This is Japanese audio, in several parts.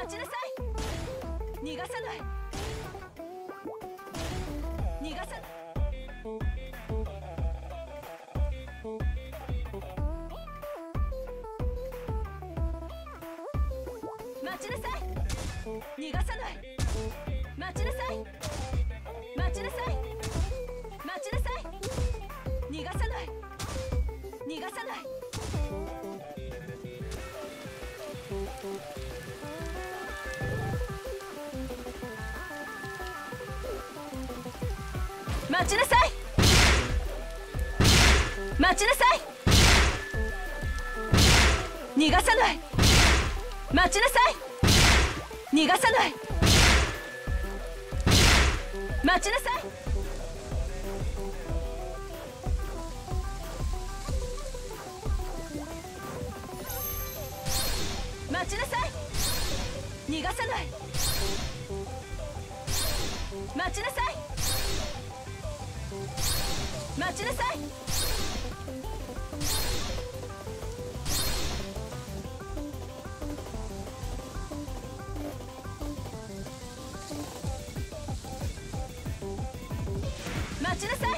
待ちなさい。逃がさない。逃がさない。待ちなさい。逃がさない。待ちなさい。待ちなさい。待ちなさい。逃がさない。逃がさない。待ちなさい。待ちなさい。逃がさない。待ちなさい。逃がさない。待ちなさい。待ちなさい。逃がさない。待ちなさい。待ちなさい。待ちなさい。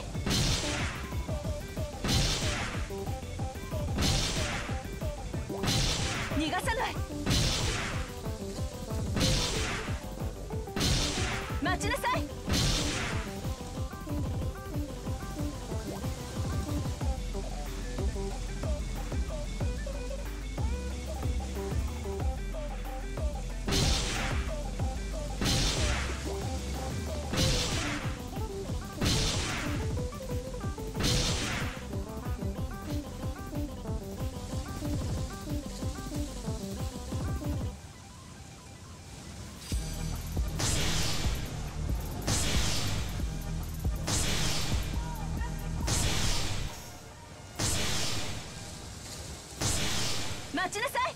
待ちなさい。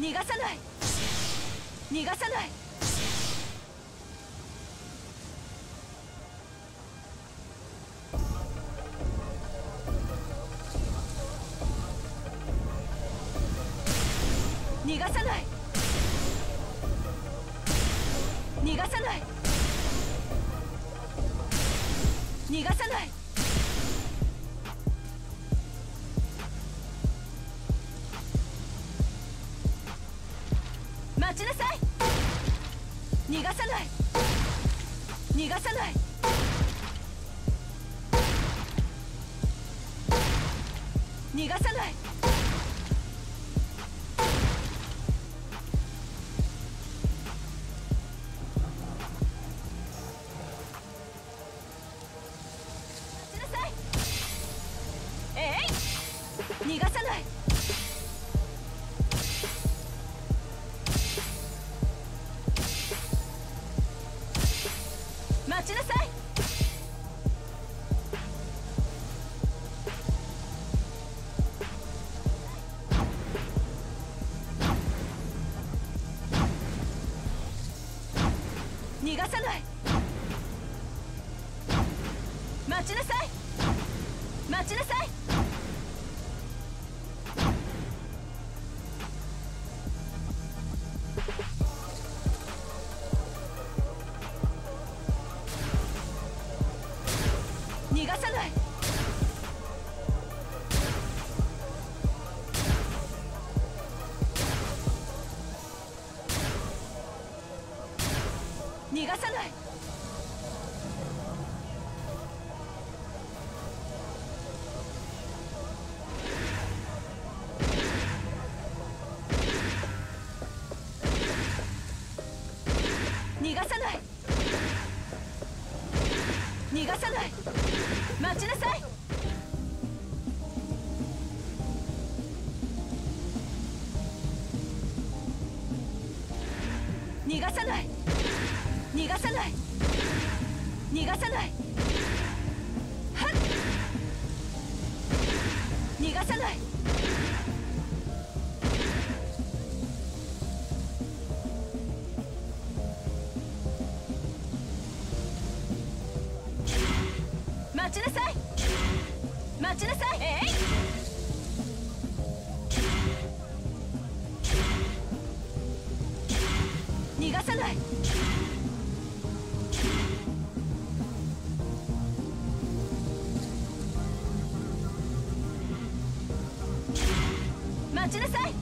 逃がさない。逃がさない。逃がさない。逃がさない。逃がさない。がさない。逃がさない。逃がさない。逃がさない。待ちなさい。待ちなさい。逃がさない。逃がさない。待ちなさい。逃がさない。逃がさない。逃がさない。はっ。逃がさない。待ちなさい。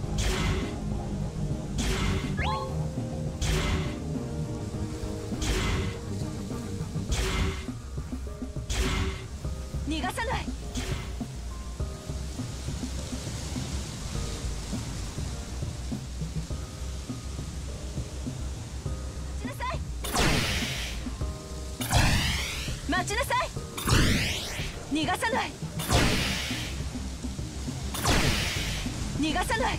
逃がさない。待ちなさい。逃がさない。逃がさない。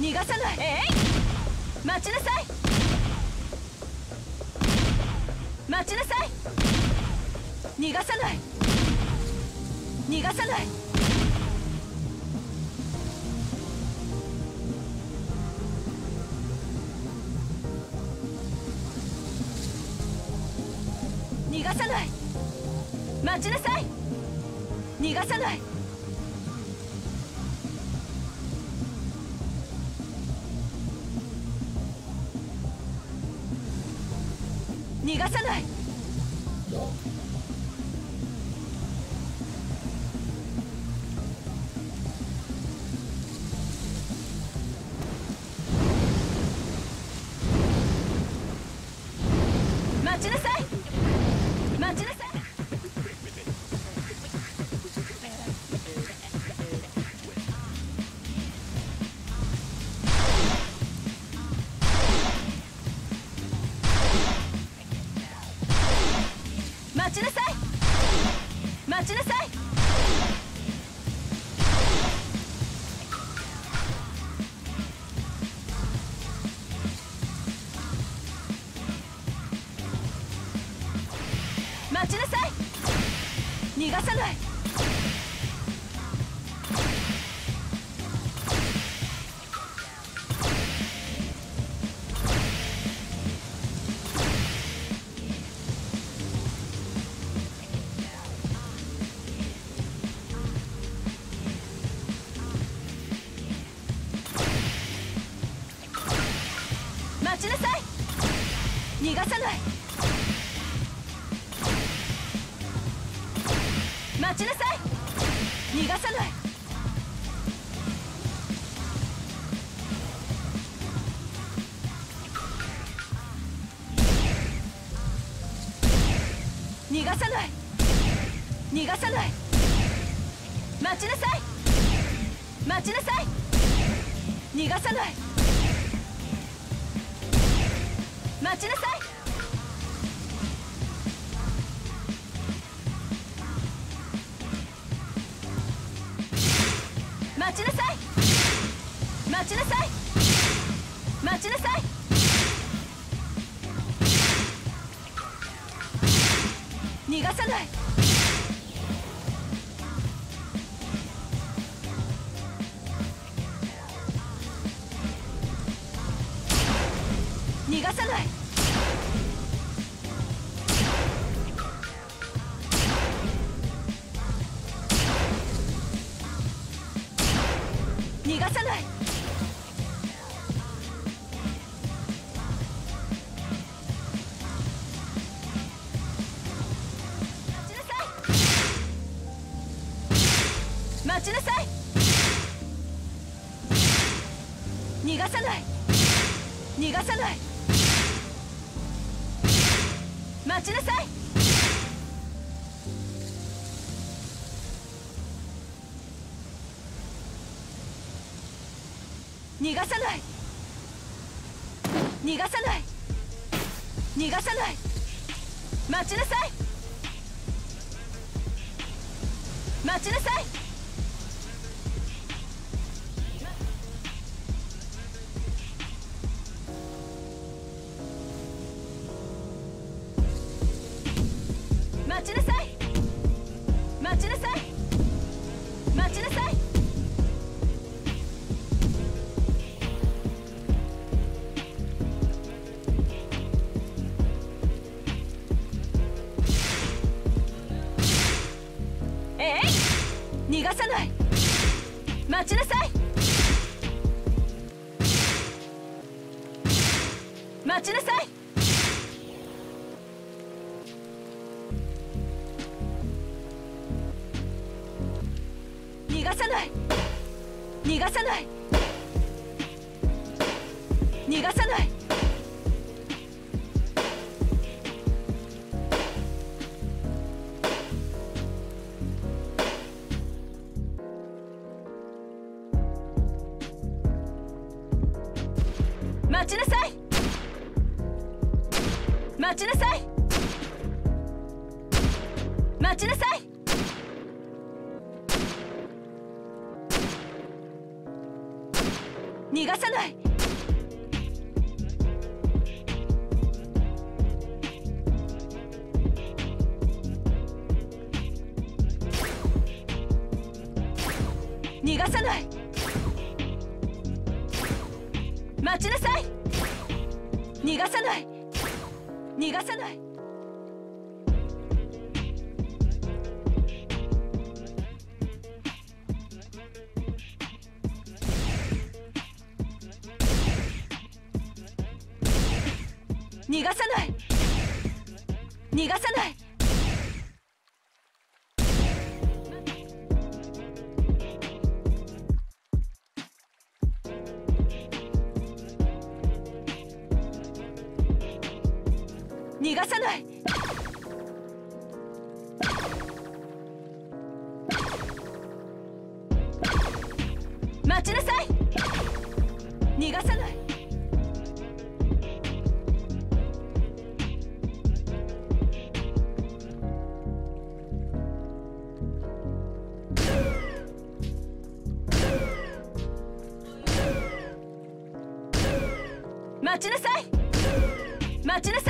逃がさない。えい！待ちなさい。待ちなさい。逃がさない。逃がさない。逃がさない。待ちなさい。逃がさない。逃がさない。さい。待ちなさい。逃がさない。がさない。逃がさない。待ちなさい。待ちなさい。逃がさない。待ちなさい。待ちなさい。待ちなさい。待ちなさい。逃がさない。逃がさない。逃がさない。逃がさない。逃がさない。待ちなさい。逃がさない。逃がさない。逃がさない。待ちなさい。待ちなさい。ちなさい。待ちなさい。逃がさない。逃がさない。逃がさない。待ちなさい。逃がさない。逃がさない。待ちなさい。逃がさない。逃がさない。逃がさない。逃がさない。逃がさない。待ちなさい。待ちなさい